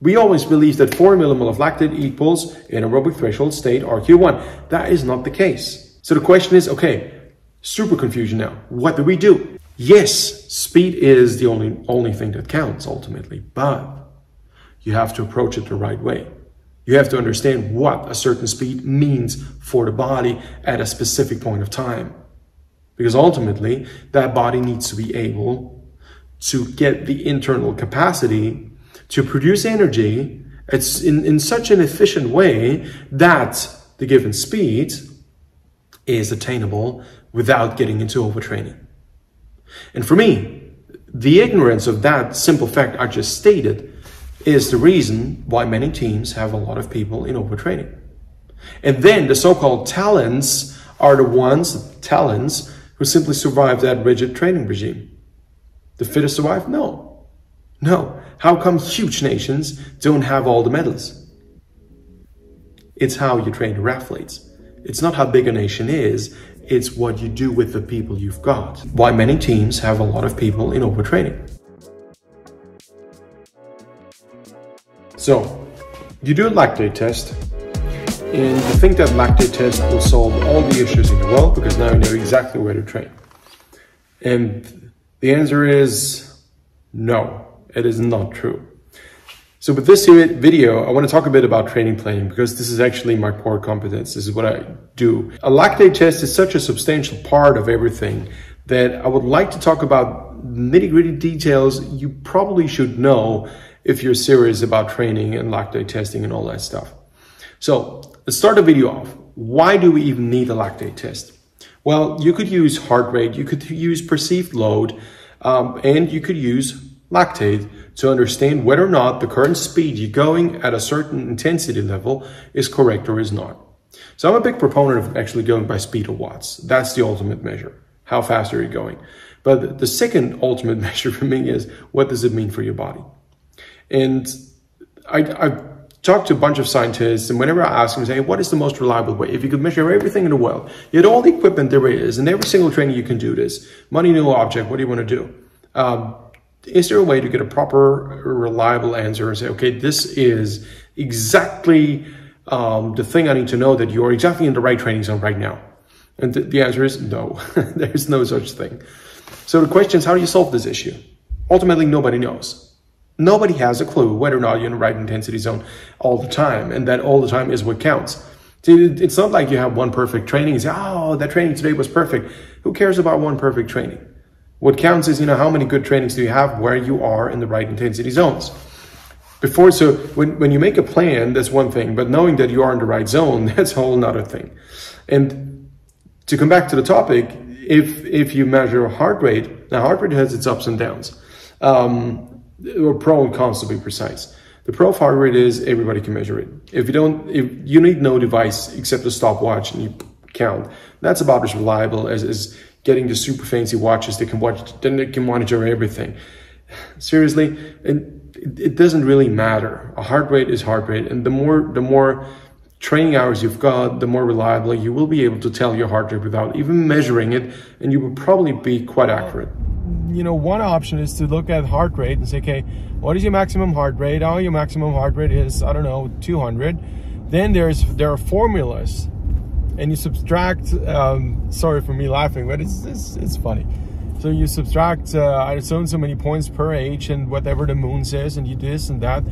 We always believe that 4 millimole of lactate equals anaerobic threshold state RQ1. That is not the case. So the question is, okay, super confusion now. What do we do? Yes, speed is the only, only thing that counts ultimately, but you have to approach it the right way. You have to understand what a certain speed means for the body at a specific point of time. Because ultimately, that body needs to be able to get the internal capacity to produce energy it's in, in such an efficient way that the given speed is attainable without getting into overtraining. And for me, the ignorance of that simple fact I just stated is the reason why many teams have a lot of people in overtraining. And then the so-called talents are the ones, talents, who simply survive that rigid training regime. The fittest survive? No. No. How come huge nations don't have all the medals? It's how you train your athletes. It's not how big a nation is, it's what you do with the people you've got. Why many teams have a lot of people in overtraining. So, you do a lactate test, and you think that lactate test will solve all the issues in the world because now you know exactly where to train. And the answer is no, it is not true. So with this video, I want to talk a bit about training planning because this is actually my core competence. This is what I do. A lactate test is such a substantial part of everything that I would like to talk about nitty gritty details you probably should know if you're serious about training and lactate testing and all that stuff. So let's start the video off. Why do we even need a lactate test? Well, you could use heart rate, you could use perceived load, um, and you could use lactate to understand whether or not the current speed you're going at a certain intensity level is correct or is not. So I'm a big proponent of actually going by speed of watts. That's the ultimate measure. How fast are you going? But the second ultimate measure for me is what does it mean for your body? And I, I've talked to a bunch of scientists, and whenever I ask them, say, what is the most reliable way? If you could measure everything in the world, you had all the equipment there is, and every single training you can do this, money, no object, what do you want to do? Um, is there a way to get a proper, reliable answer and say, okay, this is exactly um, the thing I need to know that you're exactly in the right training zone right now? And th the answer is no, there's no such thing. So the question is, how do you solve this issue? Ultimately, nobody knows. Nobody has a clue whether or not you're in the right intensity zone all the time, and that all the time is what counts. It's not like you have one perfect training and say, oh, that training today was perfect. Who cares about one perfect training? What counts is, you know, how many good trainings do you have where you are in the right intensity zones. Before, so when, when you make a plan, that's one thing, but knowing that you are in the right zone, that's a whole nother thing. And to come back to the topic, if, if you measure heart rate, now heart rate has its ups and downs. Um, or pro and cons to be precise. The pro heart rate is everybody can measure it. If you don't, if you need no device except a stopwatch and you count, that's about as reliable as, as getting the super fancy watches that can watch, then they can monitor everything. Seriously, and it, it doesn't really matter. A heart rate is heart rate, and the more the more training hours you've got, the more reliable you will be able to tell your heart rate without even measuring it, and you will probably be quite accurate you know, one option is to look at heart rate and say, okay, what is your maximum heart rate? Oh, your maximum heart rate is, I don't know, 200. Then there's there are formulas, and you subtract. Um, sorry for me laughing, but it's it's, it's funny. So you subtract uh, so and so many points per age and whatever the moon says, and you do this and that,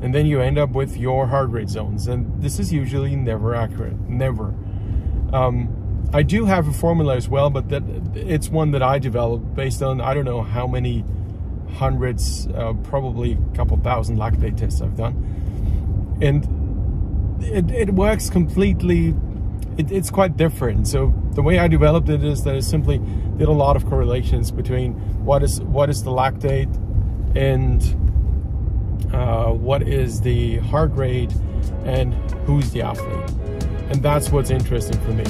and then you end up with your heart rate zones. And this is usually never accurate, never. Um, I do have a formula as well, but that it's one that I developed based on I don't know how many hundreds, uh, probably a couple thousand lactate tests I've done, and it, it works completely. It, it's quite different. So the way I developed it is that I simply did a lot of correlations between what is what is the lactate and uh, what is the heart rate and who's the athlete. And that's what's interesting for me.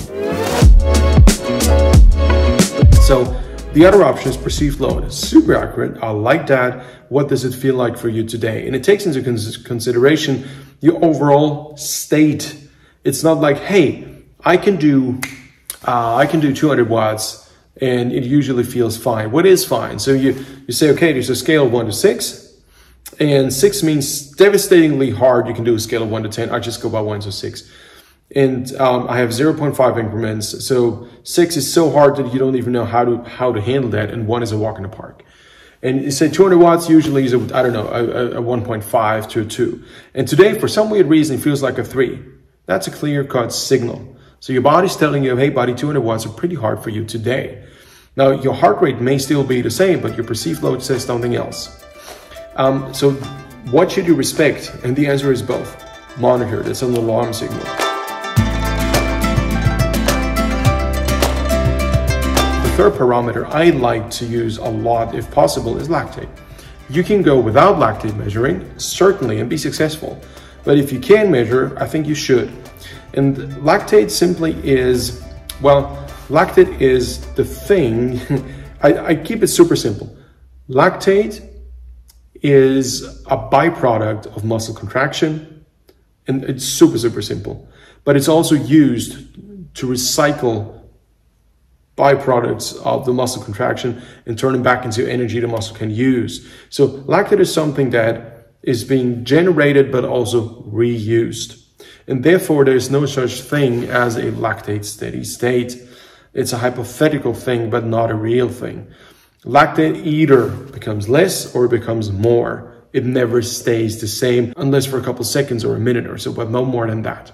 So the other option is perceived load. Super accurate. I like that. What does it feel like for you today? And it takes into consideration your overall state. It's not like, hey, I can do, uh, I can do 200 watts and it usually feels fine. What is fine? So you, you say, okay, there's a scale of one to six. And six means devastatingly hard. You can do a scale of one to 10. I just go by one to six. And um, I have 0.5 increments. So six is so hard that you don't even know how to, how to handle that. And one is a walk in the park. And you say 200 watts usually is, a, I don't know, a, a 1.5 to a 2. And today, for some weird reason, it feels like a 3. That's a clear-cut signal. So your body's telling you, hey, buddy, 200 watts are pretty hard for you today. Now, your heart rate may still be the same, but your perceived load says something else. Um, so what should you respect? And the answer is both. Monitor, that's an alarm signal. The third parameter I like to use a lot, if possible, is lactate. You can go without lactate measuring, certainly, and be successful. But if you can measure, I think you should. And lactate simply is, well, lactate is the thing. I, I keep it super simple. Lactate is a byproduct of muscle contraction. And it's super, super simple. But it's also used to recycle byproducts of the muscle contraction and turn them back into energy the muscle can use. So lactate is something that is being generated but also reused. And therefore, there's no such thing as a lactate steady state. It's a hypothetical thing, but not a real thing. Lactate either becomes less or becomes more. It never stays the same unless for a couple seconds or a minute or so, but no more than that.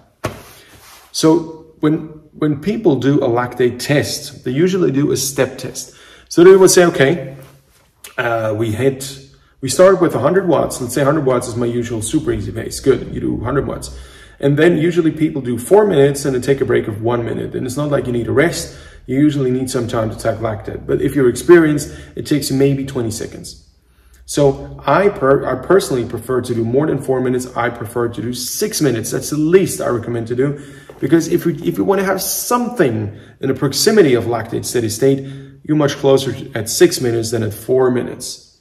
So when, when people do a lactate test, they usually do a step test. So they would say, okay, uh, we hit, we start with 100 watts. Let's say 100 watts is my usual super easy pace. Good, you do 100 watts. And then usually people do four minutes and then take a break of one minute. And it's not like you need a rest you usually need some time to take lactate. But if you're experienced, it takes maybe 20 seconds. So I, per, I personally prefer to do more than four minutes. I prefer to do six minutes. That's the least I recommend to do. Because if you, if you want to have something in the proximity of lactate steady state, you're much closer at six minutes than at four minutes.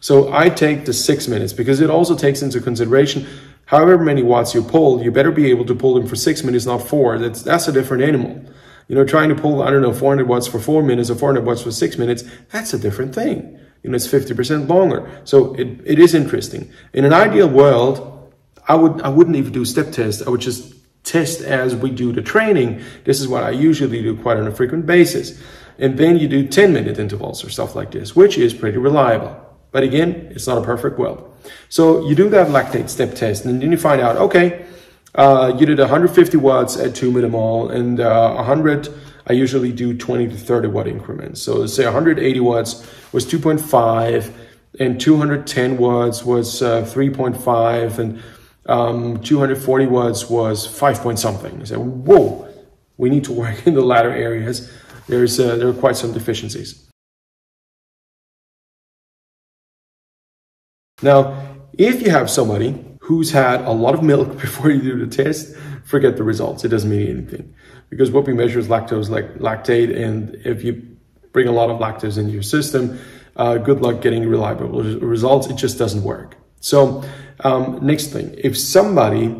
So I take the six minutes because it also takes into consideration however many watts you pull, you better be able to pull them for six minutes, not four. That's, that's a different animal. You know, trying to pull, I don't know, 400 watts for four minutes or 400 watts for six minutes, that's a different thing. You know, it's 50% longer. So it, it is interesting. In an ideal world, I would, I wouldn't even do step test. I would just test as we do the training. This is what I usually do quite on a frequent basis. And then you do 10 minute intervals or stuff like this, which is pretty reliable. But again, it's not a perfect world. So you do that lactate step test and then you find out, okay, uh, you did 150 watts at 2 millimole and uh, 100, I usually do 20 to 30 watt increments. So say 180 watts was 2.5 and 210 watts was uh, 3.5 and um, 240 watts was 5 point something. I said, whoa, we need to work in the latter areas. There's, uh, there are quite some deficiencies. Now, if you have somebody who's had a lot of milk before you do the test, forget the results. It doesn't mean anything because what we measure is lactose, like lactate. And if you bring a lot of lactose into your system, uh, good luck getting reliable results. It just doesn't work. So um, next thing, if somebody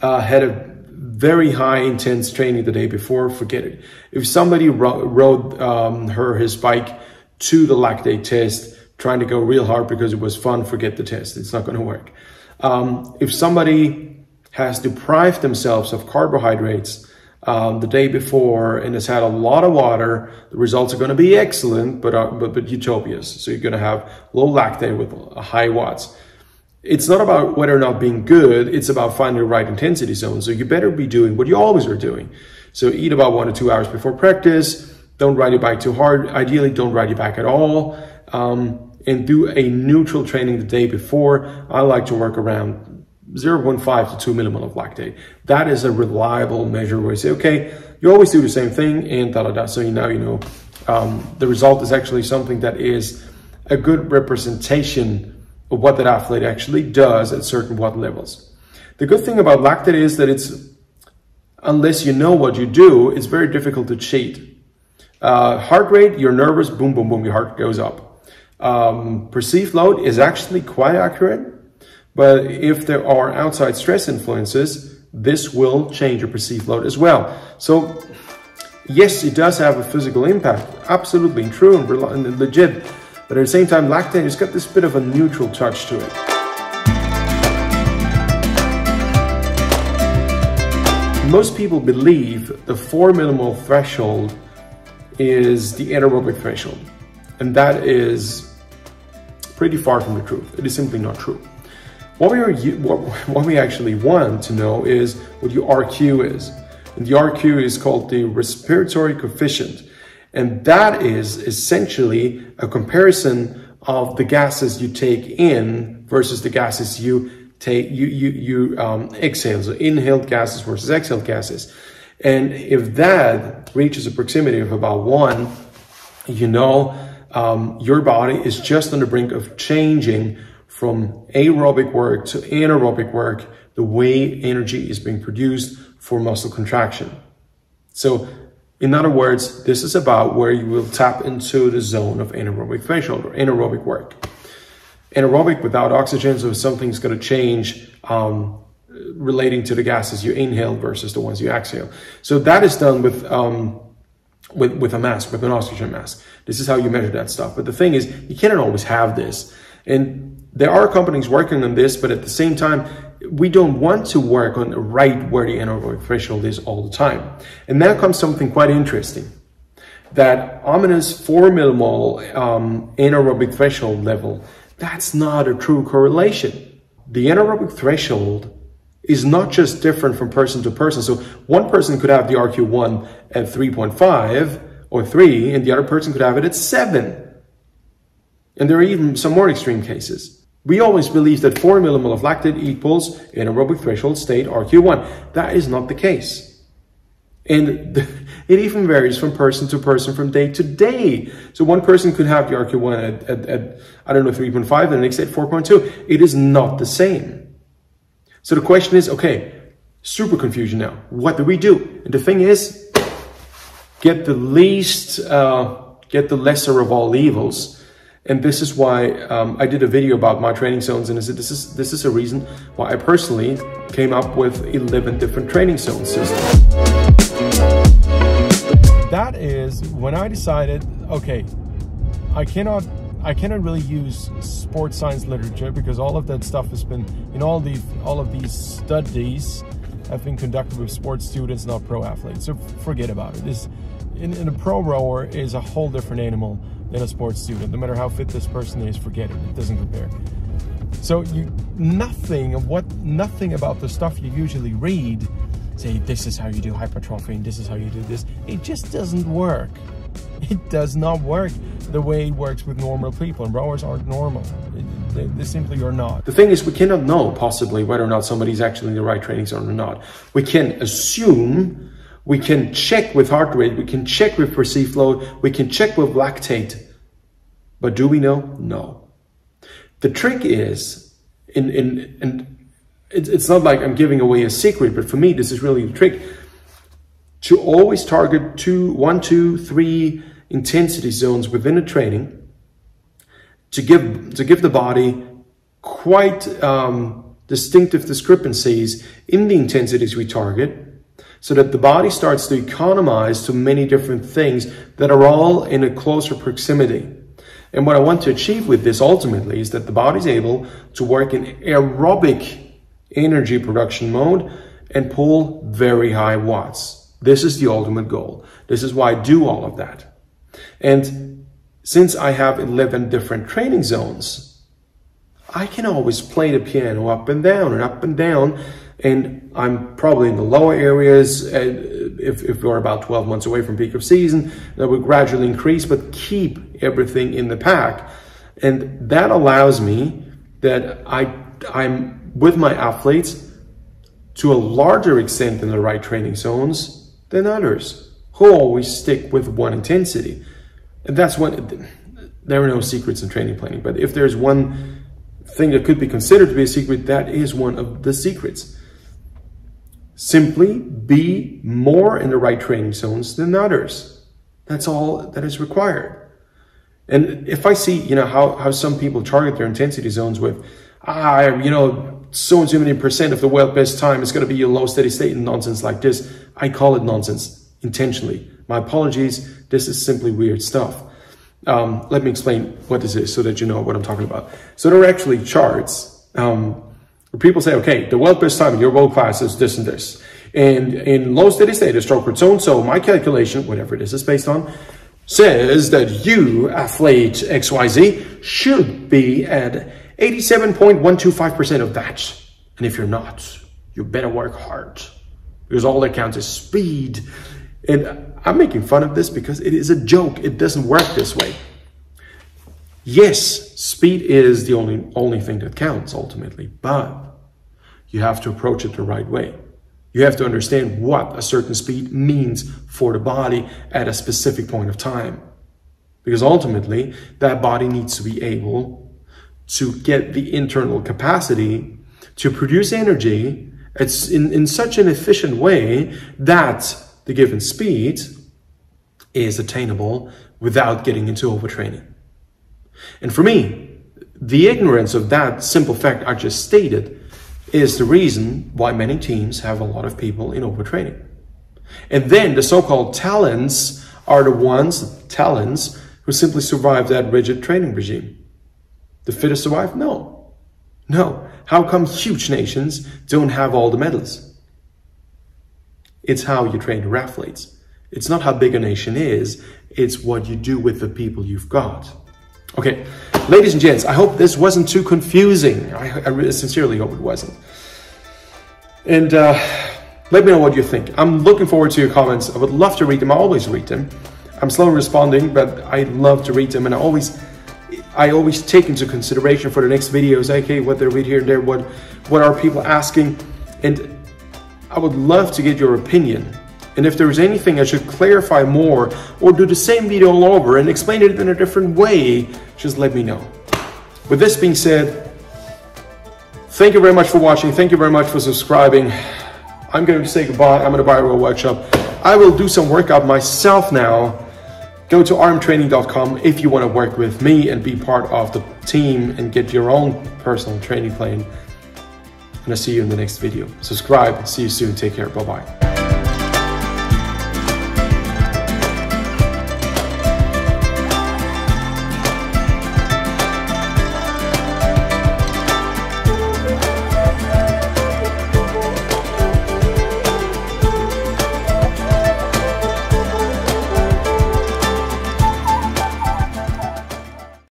uh, had a very high intense training the day before, forget it. If somebody ro rode um, her his bike to the lactate test, trying to go real hard because it was fun, forget the test. It's not going to work. Um, if somebody has deprived themselves of carbohydrates um, the day before and has had a lot of water, the results are going to be excellent, but, uh, but, but utopias. So you're going to have low lactate with high watts. It's not about whether or not being good, it's about finding the right intensity zone. So you better be doing what you always are doing. So eat about one to two hours before practice. Don't ride your bike too hard. Ideally, don't ride your bike at all. Um, and do a neutral training the day before. I like to work around 0.5 to 2 millimole of lactate. That is a reliable measure where you say, okay, you always do the same thing and da da da. So you now you know um, the result is actually something that is a good representation of what that athlete actually does at certain watt levels. The good thing about lactate is that it's, unless you know what you do, it's very difficult to cheat. Uh, heart rate, you're nervous, boom, boom, boom, your heart goes up um, perceived load is actually quite accurate, but if there are outside stress influences, this will change your perceived load as well. So yes, it does have a physical impact, absolutely true and, and legit, but at the same time, lactate has got this bit of a neutral touch to it. Most people believe the 4 millimole threshold is the anaerobic threshold, and that is pretty far from the truth. It is simply not true. What we, are, what, what we actually want to know is what your RQ is. And the RQ is called the respiratory coefficient. And that is essentially a comparison of the gases you take in versus the gases you take you you you um, exhale. So inhaled gases versus exhaled gases. And if that reaches a proximity of about one, you know um, your body is just on the brink of changing from aerobic work to anaerobic work, the way energy is being produced for muscle contraction. So in other words, this is about where you will tap into the zone of anaerobic threshold or anaerobic work. Anaerobic without oxygen, so something's going to change um, relating to the gases you inhale versus the ones you exhale. So that is done with, um, with, with a mask, with an oxygen mask. This is how you measure that stuff. But the thing is, you cannot always have this. And there are companies working on this, but at the same time, we don't want to work on right where the anaerobic threshold is all the time. And now comes something quite interesting. That ominous 4 millimole um, anaerobic threshold level, that's not a true correlation. The anaerobic threshold is not just different from person to person. So one person could have the RQ1 at 3.5 or 3, and the other person could have it at 7. And there are even some more extreme cases. We always believe that 4 millimole of lactate equals anaerobic threshold state RQ1. That is not the case. And it even varies from person to person from day to day. So one person could have the RQ1 at, at, at I don't know, 3.5 and the next at 4.2. It is not the same. So the question is, okay, super confusion now. What do we do? And the thing is, get the least, uh, get the lesser of all evils and this is why um, I did a video about my training zones, and I said this is this is a reason why I personally came up with 11 different training zone systems. That is when I decided, okay, I cannot I cannot really use sports science literature because all of that stuff has been in all these all of these studies have been conducted with sports students, not pro athletes. So forget about it. This in, in a pro rower is a whole different animal than a sports student. No matter how fit this person is, forget it. It doesn't compare. So you nothing of what nothing about the stuff you usually read say this is how you do hypertrophy and this is how you do this. It just doesn't work. It does not work the way it works with normal people. And rowers aren't normal. They, they, simply are not. The thing is, we cannot know possibly whether or not somebody's actually in the right training zone or not. We can assume we can check with heart rate, we can check with perceived load, we can check with lactate. But do we know? No. The trick is, in, in, it's not like I'm giving away a secret, but for me, this is really the trick to always target two, one, two, three intensity zones within a training to give, to give the body quite um, distinctive discrepancies in the intensities we target so that the body starts to economize to many different things that are all in a closer proximity. And what I want to achieve with this ultimately is that the body is able to work in aerobic energy production mode and pull very high watts. This is the ultimate goal. This is why I do all of that. And since I have 11 different training zones, I can always play the piano up and down and up and down and I'm probably in the lower areas. Uh, if, if we're about 12 months away from peak of season, that will gradually increase, but keep everything in the pack. And that allows me that I, I'm with my athletes to a larger extent in the right training zones than others who always stick with one intensity. And that's what, there are no secrets in training planning, but if there's one thing that could be considered to be a secret, that is one of the secrets. Simply be more in the right training zones than others. That's all that is required. And if I see, you know, how, how some people target their intensity zones with, ah, you know, so and so many percent of the world best time is going to be a low steady state and nonsense like this, I call it nonsense intentionally. My apologies. This is simply weird stuff. Um, let me explain what this is so that you know what I'm talking about. So there are actually charts um, people say, okay, the well best time in your world class is this and this. And in low steady state, a stroke zone, so my calculation, whatever it is, is based on, says that you, athlete XYZ, should be at 87.125% of that. And if you're not, you better work hard because all that counts is speed. And I'm making fun of this because it is a joke. It doesn't work this way. Yes, speed is the only, only thing that counts ultimately, but you have to approach it the right way. You have to understand what a certain speed means for the body at a specific point of time. Because ultimately, that body needs to be able to get the internal capacity to produce energy it's in, in such an efficient way that the given speed is attainable without getting into overtraining. And for me, the ignorance of that simple fact I just stated is the reason why many teams have a lot of people in overtraining. And then the so-called talents are the ones, talents, who simply survive that rigid training regime. The fittest survive? No. No. How come huge nations don't have all the medals? It's how you train your athletes. It's not how big a nation is, it's what you do with the people you've got. Okay, ladies and gents, I hope this wasn't too confusing. I, I sincerely hope it wasn't. And uh, let me know what you think. I'm looking forward to your comments. I would love to read them. I always read them. I'm slow responding, but I love to read them, and I always I always take into consideration for the next videos, okay, what they read here and there, what, what are people asking, and I would love to get your opinion. And if there's anything I should clarify more or do the same video all over and explain it in a different way, just let me know. With this being said, thank you very much for watching. Thank you very much for subscribing. I'm going to say goodbye. I'm going to buy a Bio Workshop. I will do some workout myself now Go to aramtraining.com if you want to work with me and be part of the team and get your own personal training plan. And I'll see you in the next video. Subscribe. See you soon. Take care. Bye bye.